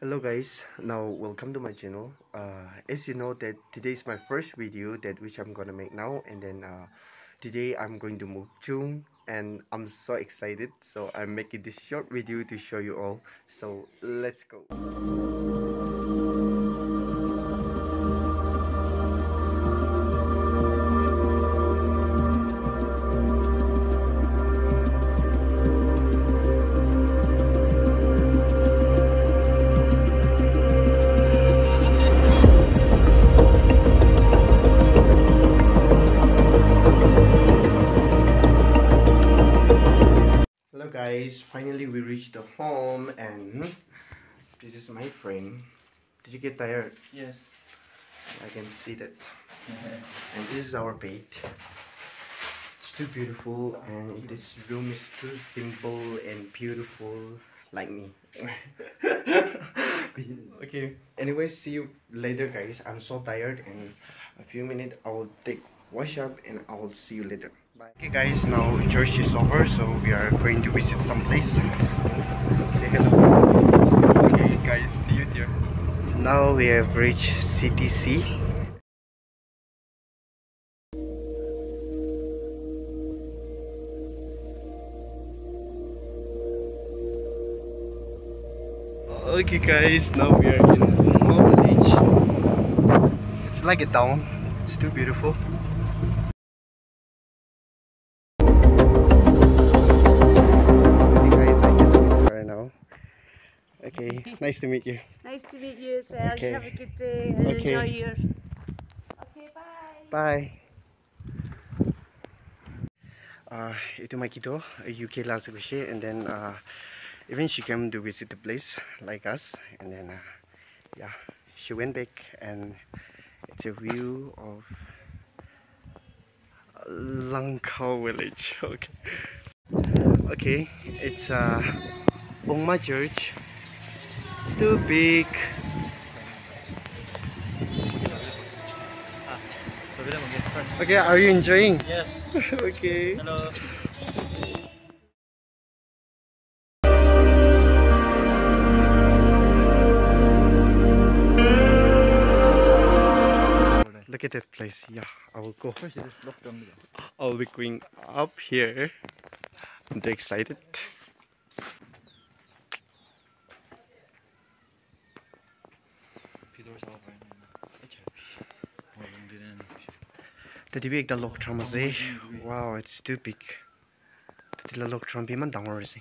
hello guys. Now welcome to my channel. Uh, as you know that today is my first video that which i'm gonna make now and then uh, today i'm going to Mokokchung and i'm so excited. So i'm making this short video to show you all. So let's go this is my frame. Did you get tired? Yes. i can see that. And this is our bed it's too beautiful and this room is too simple and beautiful like me. Okay. Anyway see you later guys. I'm so tired and a few minutes i will take wash up and i will see you later. Bye. Okay guys. Now church is over so we are going to visit some place so say hello okay guys see you there now we have reached ctc Okay guys, now we are in Ungma village. It's like a town. It's too beautiful. Okay, nice to meet you. Nice to meet you as well. Okay. You have a good day and Okay. enjoy your. Okay, bye. Bye. Uh, ito Makito, UK Lasagushi, and then uh, even she came to visit the place like us, and then uh, yeah, she went back, and it's a view of Langkau village. Okay, okay, it's uh, Bongma Church. It's too big. Okay, are you enjoying? Yes. okay. Hello. Look at that place. Yeah, I will go. First locked down. I'll be going up here. I'm too excited. Tati big da lok chang ma zi. Wow, it's too big. Tati la lok chang bi man dang wor zi.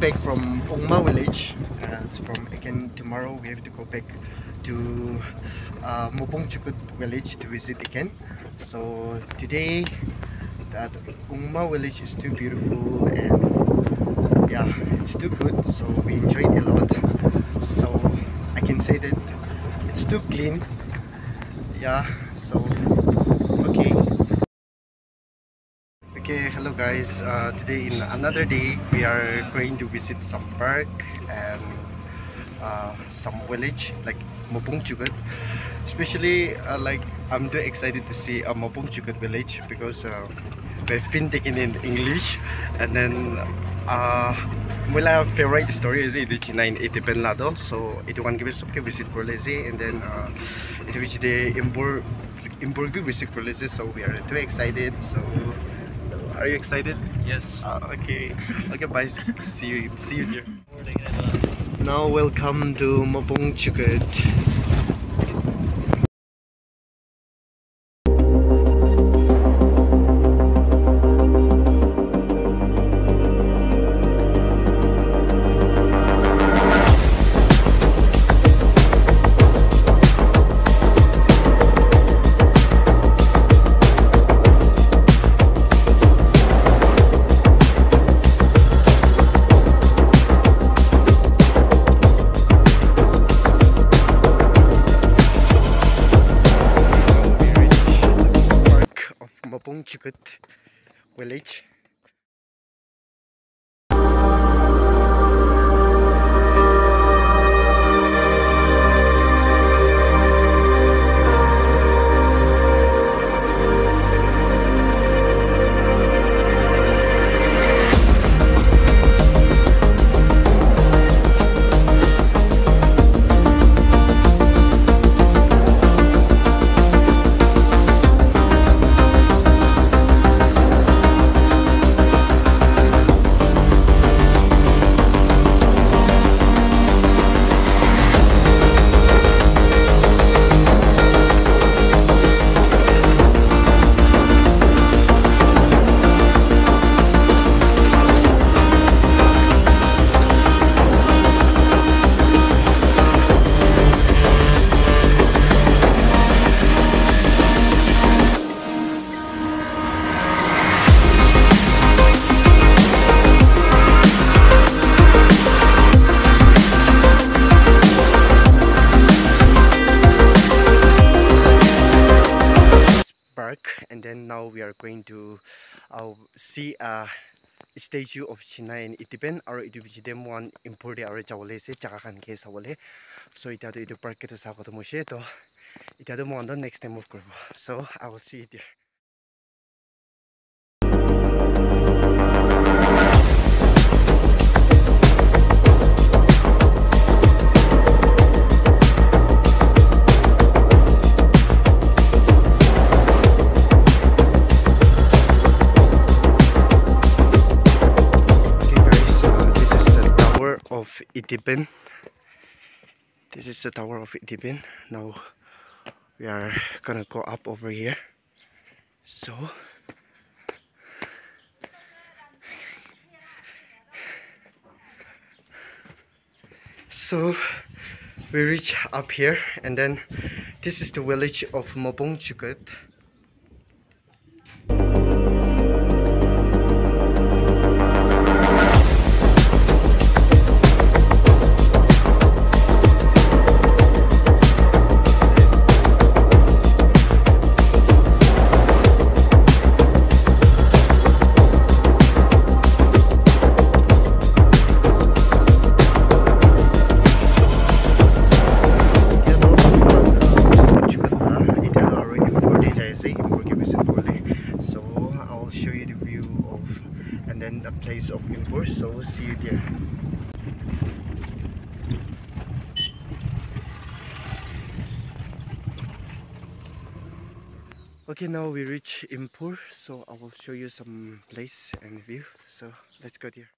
Back from Ungma village. It's from again tomorrow we have to go back to uh, Mopungchuket village to visit again. So today that Ungma village is too beautiful and yeah, it's too good. So we enjoyed a lot. So I can say that it's too clean. Yeah. So okay. Okay, hello guys. Uh, today in another day, we are going to visit some park and uh, some village like Mopong. Especially, uh, like I'm too excited to see a Mopong village because uh, we've been taking in English, and then uh, my favorite story is it China in iti Lado. So ito one give okay visit for lazy, and then uh, it which the Impur Impur visit for lazy. So we are too excited. So. Are you excited? Yes. Uh, okay. Okay, bye. See you. See you here. Now, welcome to Mopungchuket. Chukut village. Uh, see a statue of China in Itipen aro itu bichide one import aro chawale se jaga khan ke sawale so ita to itu park ke to sa ko to mo she to ita to mo next time move korbo so i will see you there of This is the tower of Etiben. Now we are gonna go up over here. So So we reach up here and then this is the village of Mopungchuket. Okay, now we reach Impur, so I will show you some place and view. So let's go there.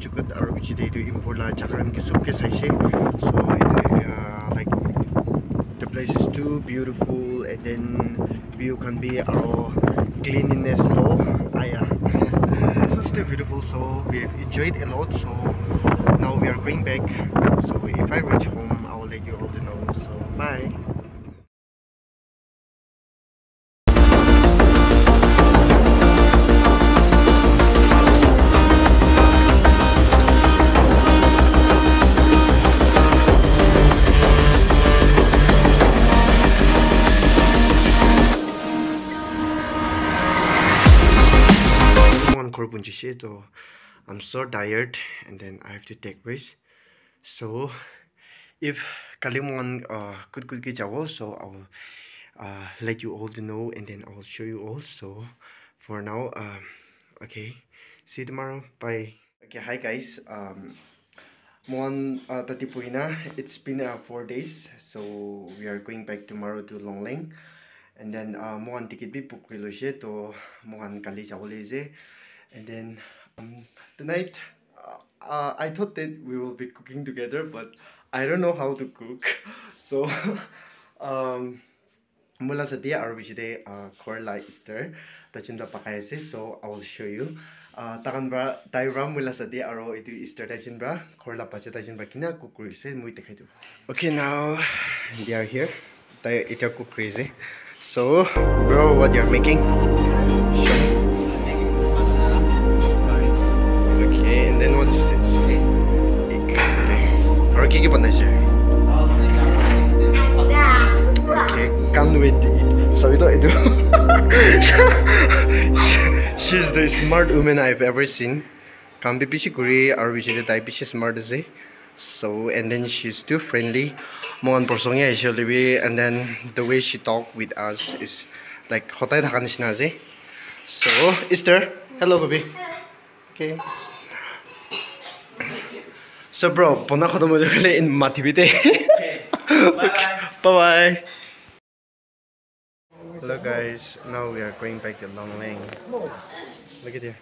Chukut aro bichi itu impur la chakran ke sup ke saise so uh, like the place is too beautiful and then view can be aro cleanliness to aya it's too beautiful so we have enjoyed a lot. So now we are going back. So if i reach home i will let you all know. So bye one korpun chishe to I'm so tired and then I have to take rest. So if Kalimongan uh good ki jawo, so I will uh let you all to know and then I will show you all. So for now, um okay, see you tomorrow. Bye. Okay, hi guys. Um Mon uh. It's been uh, four days, so we are going back tomorrow to Long Longleng, and then uh, mohan ticket bi book loise to mohan kali jabole je and then um, tonight uh, uh, I thought that we will be cooking together but I don't know how to cook. So um mula sa dia aru biside uh, korla easter tachinda pakai so I will show you. Uh, takan bra tai bra mula sa dia aru itu easter tachin bra korla pacha tachin bra kina cook se mui dekhai du okay now they are here. Tai ita cook se. So bro what you're making aru ki ki Okay, can't wait to eat. So ito, ito. She's the smart woman I've ever seen. Kambi pishi kuri, or which is the pishi smart is So, and then she's too friendly. Mongan porsongnya actually be, and then the way she talk with us is like hotay dhakan na ze. So, Easter, hello baby. Okay. So bro, pona ko mo in mativite. Okay. Bye bye. Hello guys, now we are going back to Long Lane. Look at here.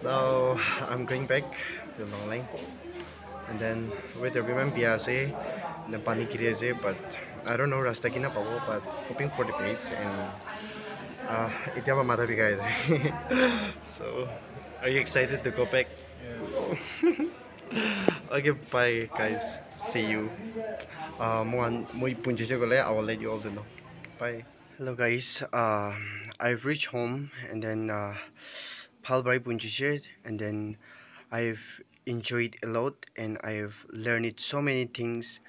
Now I'm going back to Long Lane. And then with the women Biase, the Pani Kireze, but I don't know Rasta Kina Pavo, but hoping for the place and uh it have a mata bigay. So are you excited to go back? okay, bye guys. See you. Uh, muy punche gole. I will let you all know. Bye. Hello guys. Uh, I've reached home and then uh, Palbari punche and then I've enjoyed a lot and I've learned so many things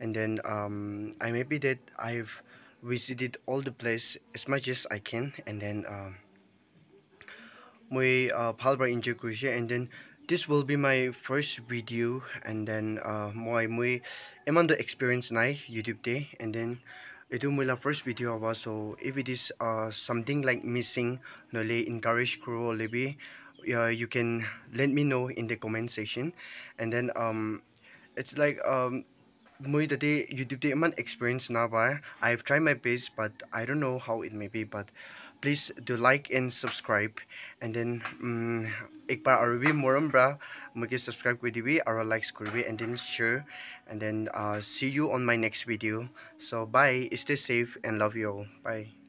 and then um, I'm happy that I've visited all the place as much as I can and then uh, my uh, Palbari enjoy and then um, মই ভালবাৰ enjoy কৰিছে and then দিছ will be my first ভিডিঅ' and then মই মই ইমানটো experience নাই ইউটিউবতে and then এইটো মই ফাৰ্ষ্ট ভিডিঅ' হ'ব চ' if it is something like মিচিং নহ'লে ইনকাৰেজ কৰোঁ হ'লে বি ইউ কেন let me know' in the comment section and then it's like মই তাতে ইউটিউবতে ইমান এক্সপিৰিয়েঞ্চ নাপায় I have try my best but I don't ন' how it may be but please do like and subscribe. And then um, ekbar aru moram bra. Muke subscribe kuri dibi aru likes kuri and then share. And then uh, see you on my next video. So bye. Stay safe and love you all. Bye